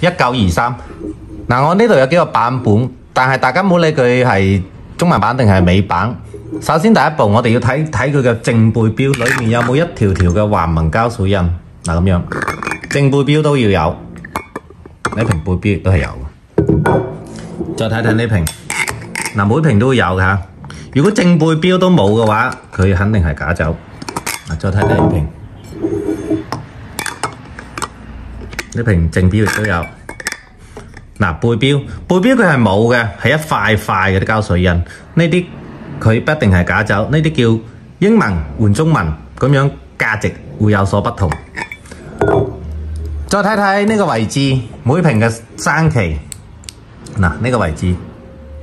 一九二三。嗱，我呢度有幾個版本，但係大家唔好理佢係中文版定係美版。首先第一步，我哋要睇睇佢嘅正背標裏面有冇一條條嘅橫紋膠水印。嗱咁樣，正背標都要有，呢瓶背標亦都係有。再睇睇呢瓶，嗱每瓶都會有嘅。如果正背標都冇嘅話，佢肯定係假酒。嗱，再睇睇呢瓶，呢瓶正標亦都有。嗱背標，背標佢係冇嘅，係一塊塊嘅啲膠水印。呢啲佢不一定係假酒，呢啲叫英文換中文，咁樣價值會有所不同。再睇睇呢個位置，每瓶嘅生期，嗱呢個位置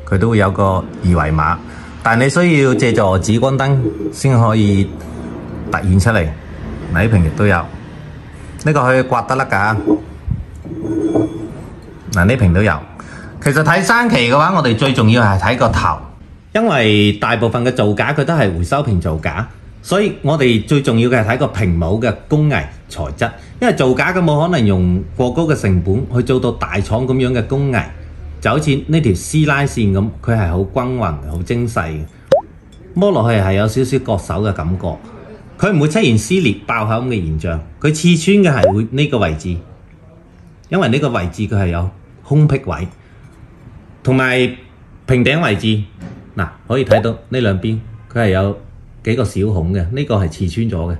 佢都會有個二維碼，但你需要借助紫光燈先可以突顯出嚟。呢瓶亦都有，呢個可以刮得甩㗎。嗱呢瓶都有。其實睇生期嘅話，我哋最重要係睇個頭，因為大部分嘅造假佢都係回收瓶造假，所以我哋最重要嘅係睇個瓶帽嘅工藝材質，因為造假嘅冇可能用過高嘅成本去做到大廠咁樣嘅工藝，就好似呢條絲拉線咁，佢係好均勻、好精細嘅，摸落去係有少少割手嘅感覺，佢唔會出現撕裂爆口咁嘅現象，佢刺穿嘅係會呢個位置，因為呢個位置佢係有空隙位。同埋平頂位置，嗱可以睇到呢兩邊佢係有幾個小孔嘅，呢個係刺穿咗嘅。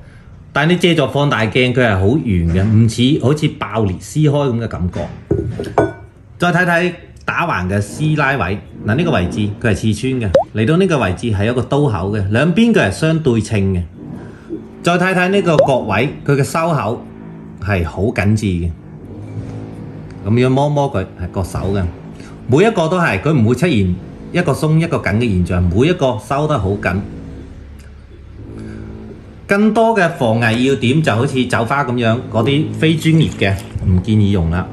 但係你借助放大鏡，佢係好圓嘅，唔似好似爆裂撕開咁嘅感覺。再睇睇打橫嘅撕拉位，嗱呢個位置佢係刺穿嘅，嚟到呢個位置係有個刀口嘅，兩邊佢係相對稱嘅。再睇睇呢個角位，佢嘅收口係好緊緻嘅，咁樣摸摸佢係割手嘅。每一個都係，佢唔會出現一個鬆一個緊嘅現象，每一個收得好緊。更多嘅防偽要點就好似酒花咁樣，嗰啲非專業嘅唔建議用啦。